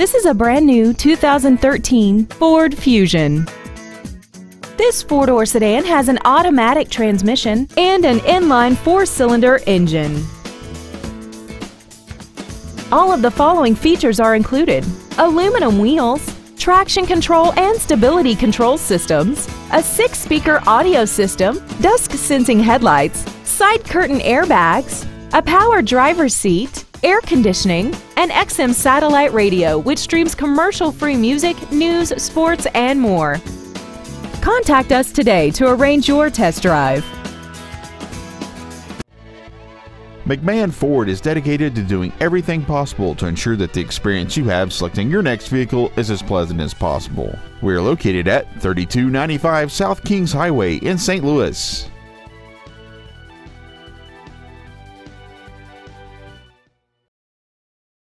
This is a brand new 2013 Ford Fusion. This four-door sedan has an automatic transmission and an inline four-cylinder engine. All of the following features are included. Aluminum wheels, traction control and stability control systems, a six-speaker audio system, dusk-sensing headlights, side curtain airbags, a power driver's seat, air conditioning, and XM satellite radio which streams commercial-free music, news, sports, and more. Contact us today to arrange your test drive. McMahon Ford is dedicated to doing everything possible to ensure that the experience you have selecting your next vehicle is as pleasant as possible. We are located at 3295 South Kingshighway in St. Louis.